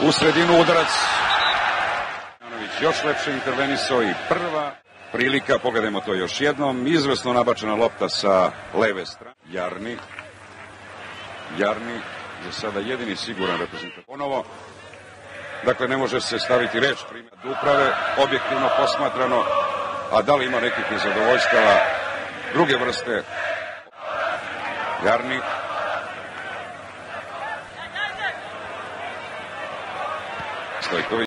U sredinu udarac. Još lepše intervenisao i prva prilika, pogledajmo to još jednom, izvesno nabačena lopta sa leve strane. Jarni. Jarni za sada jedini siguran reprezentant. Ponovo, dakle ne može se staviti reč primjer uprave, objektivno posmatrano, a da li ima nekih nezadovoljstava druge vrste Jarni Like, oh,